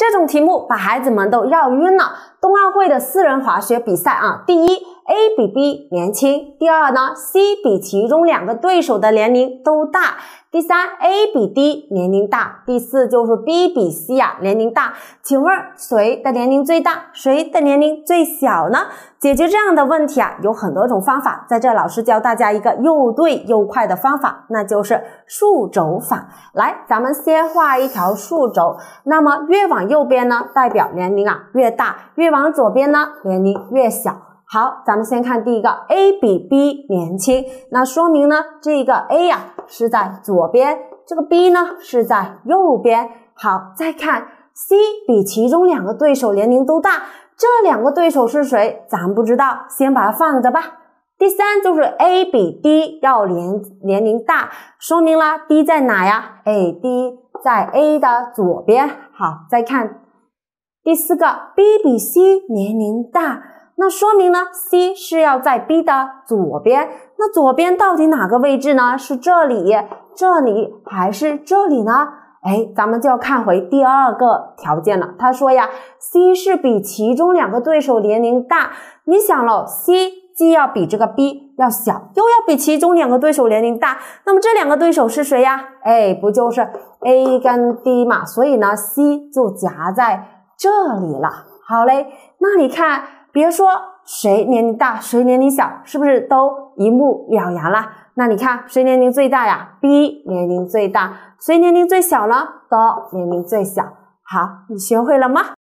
这种题目把孩子们都绕晕了。冬奥会的四人滑雪比赛啊，第一 A 比 B 年轻，第二呢 C 比其中两个对手的年龄都大。第三，A 比 D 年龄大；第四就是 B 比 C 呀年龄大。请问谁的年龄最大，谁的年龄最小呢？解决这样的问题啊，有很多种方法。在这，老师教大家一个又对又快的方法，那就是竖轴法。来，咱们先画一条竖轴。那么越往右边呢，代表年龄啊越大；越往左边呢，年龄越小。好，咱们先看第一个，A 比 B 年轻，那说明呢，这个 A 呀是在左边，这个 B 呢是在右边。好，再看 C 比其中两个对手年龄都大，这两个对手是谁？咱不知道，先把它放着吧。第三就是 A 比 D 要年年龄大，说明了 D 在哪呀？哎，D 在 A 的左边。好，再看第四个，B 比 C 年龄大。那说明呢，C 是要在 B 的左边。那左边到底哪个位置呢？是这里、这里还是这里呢？哎，咱们就要看回第二个条件了。他说呀，C 是比其中两个对手年龄大。你想了，C 既要比这个 B 要小，又要比其中两个对手年龄大，那么这两个对手是谁呀？哎，不就是 A 跟 D 嘛？所以呢，C 就夹在这里了。好嘞，那你看。别说谁年龄大，谁年龄小，是不是都一目了然了？那你看谁年龄最大呀？B 年龄最大，谁年龄最小呢？都年龄最小。好，你学会了吗？